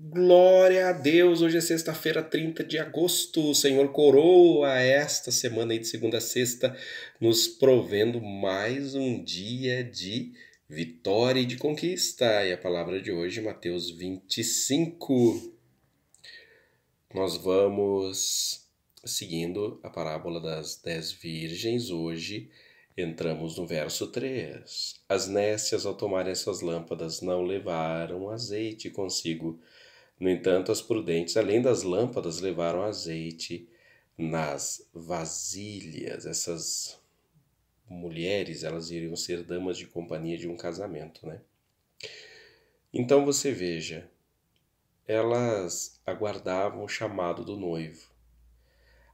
Glória a Deus! Hoje é sexta-feira, 30 de agosto. O Senhor coroa esta semana aí de segunda a sexta, nos provendo mais um dia de vitória e de conquista. E a palavra de hoje, Mateus 25. Nós vamos seguindo a parábola das dez virgens hoje. Entramos no verso 3. As nécias, ao tomarem suas lâmpadas, não levaram azeite consigo no entanto, as prudentes, além das lâmpadas, levaram azeite nas vasilhas. Essas mulheres, elas iriam ser damas de companhia de um casamento, né? Então você veja, elas aguardavam o chamado do noivo.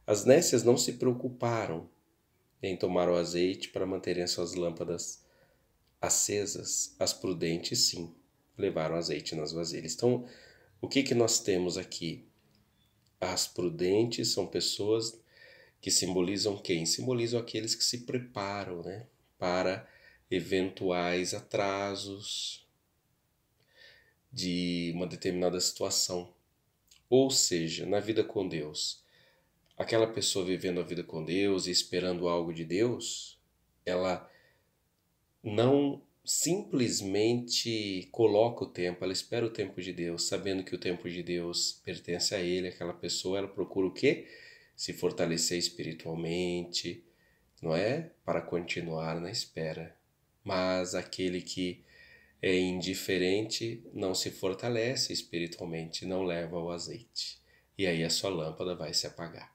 As nécias não se preocuparam em tomar o azeite para manterem suas lâmpadas acesas. As prudentes, sim, levaram azeite nas vasilhas. Então, o que, que nós temos aqui? As prudentes são pessoas que simbolizam quem? Simbolizam aqueles que se preparam né, para eventuais atrasos de uma determinada situação. Ou seja, na vida com Deus, aquela pessoa vivendo a vida com Deus e esperando algo de Deus, ela não simplesmente coloca o tempo, ela espera o tempo de Deus, sabendo que o tempo de Deus pertence a ele, aquela pessoa, ela procura o quê? Se fortalecer espiritualmente, não é? Para continuar na espera. Mas aquele que é indiferente não se fortalece espiritualmente, não leva o azeite. E aí a sua lâmpada vai se apagar.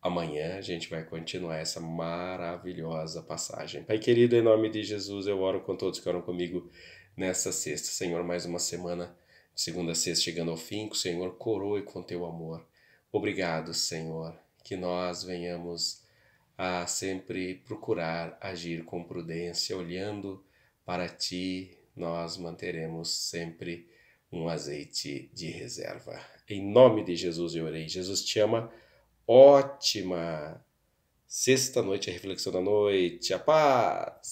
Amanhã a gente vai continuar essa maravilhosa passagem. Pai querido, em nome de Jesus, eu oro com todos que oram comigo nessa sexta. Senhor, mais uma semana segunda sexta chegando ao fim, que o Senhor coroe com teu amor. Obrigado, Senhor, que nós venhamos a sempre procurar agir com prudência, olhando para ti, nós manteremos sempre um azeite de reserva. Em nome de Jesus eu orei. Jesus te ama ótima sexta noite, a reflexão da noite. A paz!